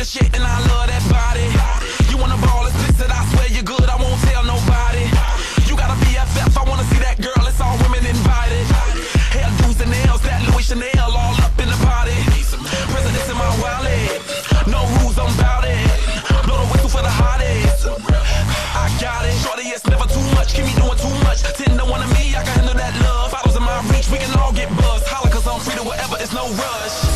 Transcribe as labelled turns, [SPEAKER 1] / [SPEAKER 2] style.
[SPEAKER 1] the shit and I love that body. You wanna ball, it's that I swear you're good, I won't tell nobody. You got a BFF, I wanna see that girl, it's all women invited. Hell, do and nails, that Louis Chanel all up in the party. Presidents in my wallet, no rules, I'm about it. Blow the whistle for the hottest. I got it, shorty, it's never too much, keep me doing too much. Ten to one of me, I can handle that love. Bottles in my reach, we can all get buzzed. Holla, cause I'm free to whatever, it's no rush.